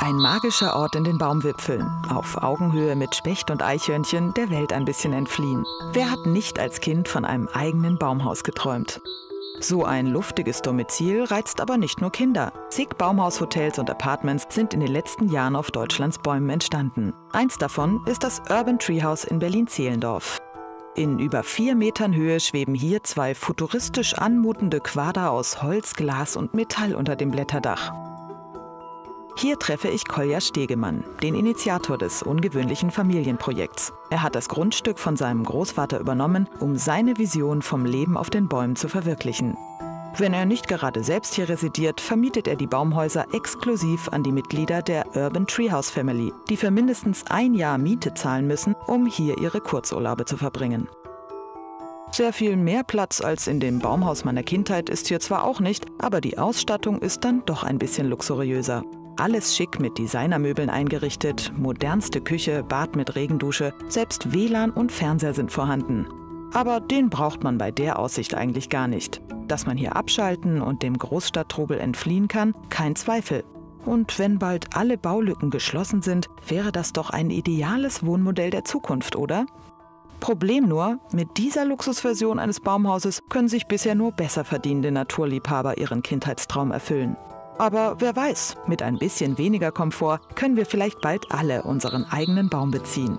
Ein magischer Ort in den Baumwipfeln. Auf Augenhöhe mit Specht und Eichhörnchen der Welt ein bisschen entfliehen. Wer hat nicht als Kind von einem eigenen Baumhaus geträumt? So ein luftiges Domizil reizt aber nicht nur Kinder. Zig Baumhaushotels und Apartments sind in den letzten Jahren auf Deutschlands Bäumen entstanden. Eins davon ist das Urban Treehouse in Berlin-Zehlendorf. In über vier Metern Höhe schweben hier zwei futuristisch anmutende Quader aus Holz, Glas und Metall unter dem Blätterdach. Hier treffe ich Kolja Stegemann, den Initiator des ungewöhnlichen Familienprojekts. Er hat das Grundstück von seinem Großvater übernommen, um seine Vision vom Leben auf den Bäumen zu verwirklichen. Wenn er nicht gerade selbst hier residiert, vermietet er die Baumhäuser exklusiv an die Mitglieder der Urban Treehouse Family, die für mindestens ein Jahr Miete zahlen müssen, um hier ihre Kurzurlaube zu verbringen. Sehr viel mehr Platz als in dem Baumhaus meiner Kindheit ist hier zwar auch nicht, aber die Ausstattung ist dann doch ein bisschen luxuriöser. Alles schick mit Designermöbeln eingerichtet, modernste Küche, Bad mit Regendusche, selbst WLAN und Fernseher sind vorhanden. Aber den braucht man bei der Aussicht eigentlich gar nicht. Dass man hier abschalten und dem Großstadttrubel entfliehen kann, kein Zweifel. Und wenn bald alle Baulücken geschlossen sind, wäre das doch ein ideales Wohnmodell der Zukunft, oder? Problem nur, mit dieser Luxusversion eines Baumhauses können sich bisher nur besser verdienende Naturliebhaber ihren Kindheitstraum erfüllen. Aber wer weiß, mit ein bisschen weniger Komfort können wir vielleicht bald alle unseren eigenen Baum beziehen.